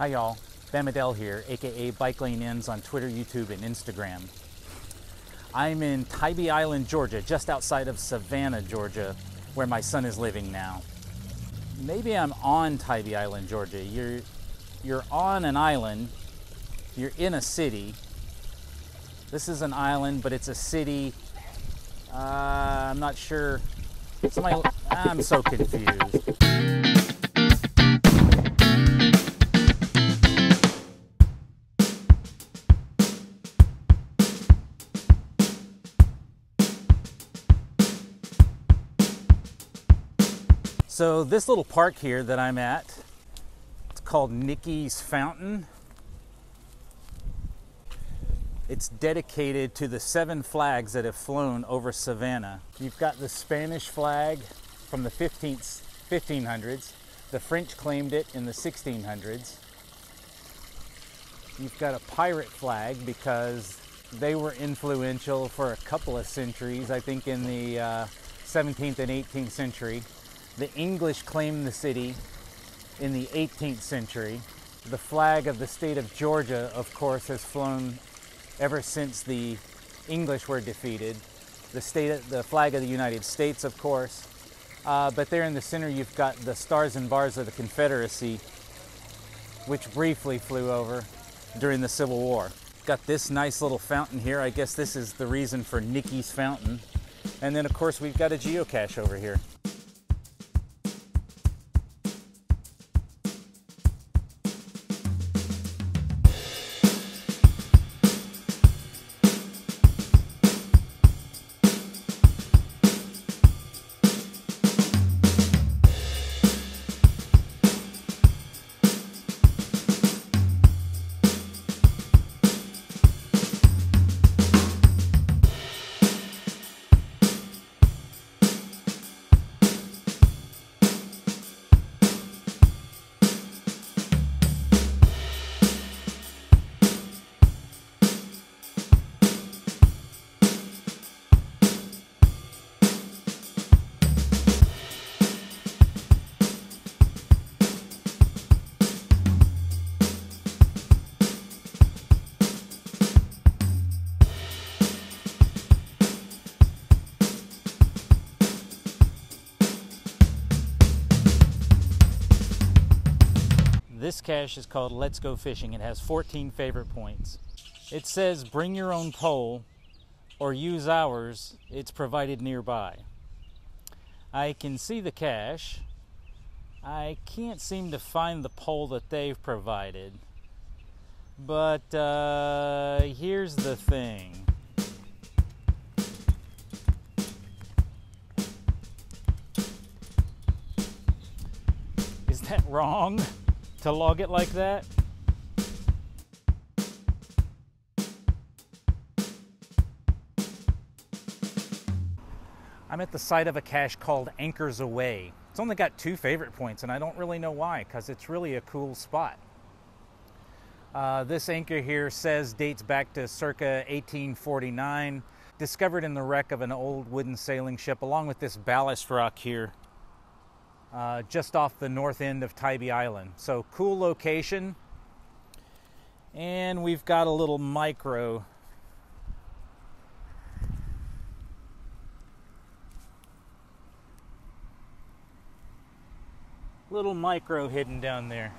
Hi y'all, Bamadel here, aka Bike Lane Ends on Twitter, YouTube, and Instagram. I'm in Tybee Island, Georgia, just outside of Savannah, Georgia, where my son is living now. Maybe I'm on Tybee Island, Georgia. You're you're on an island, you're in a city. This is an island, but it's a city. Uh, I'm not sure. Somebody, I'm so confused. So this little park here that I'm at, it's called Nicky's Fountain. It's dedicated to the seven flags that have flown over Savannah. You've got the Spanish flag from the 15th, 1500s. The French claimed it in the 1600s. You've got a pirate flag because they were influential for a couple of centuries, I think in the uh, 17th and 18th century. The English claimed the city in the 18th century. The flag of the state of Georgia, of course, has flown ever since the English were defeated. The, state, the flag of the United States, of course. Uh, but there in the center, you've got the stars and bars of the Confederacy, which briefly flew over during the Civil War. Got this nice little fountain here. I guess this is the reason for Nicky's Fountain. And then, of course, we've got a geocache over here. This cache is called Let's Go Fishing. It has 14 favorite points. It says bring your own pole or use ours, it's provided nearby. I can see the cache. I can't seem to find the pole that they've provided. But uh, here's the thing. Is that wrong? to log it like that. I'm at the site of a cache called Anchors Away. It's only got two favorite points, and I don't really know why, because it's really a cool spot. Uh, this anchor here says dates back to circa 1849, discovered in the wreck of an old wooden sailing ship, along with this ballast rock here uh, just off the north end of Tybee Island. So cool location. And we've got a little micro little micro hidden down there.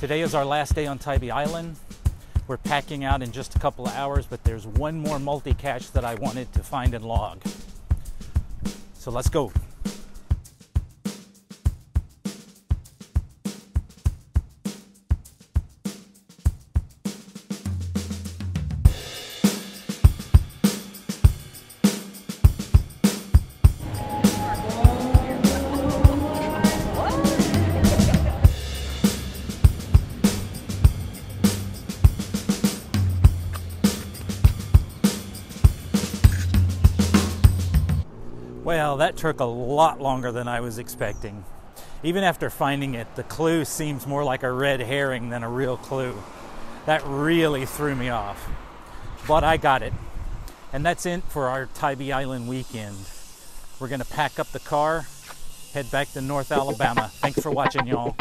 Today is our last day on Tybee Island. We're packing out in just a couple of hours, but there's one more multi-cache that I wanted to find and log. So let's go. Well, that took a lot longer than I was expecting. Even after finding it, the clue seems more like a red herring than a real clue. That really threw me off. But I got it. And that's it for our Tybee Island weekend. We're going to pack up the car, head back to North Alabama. Thanks for watching, y'all.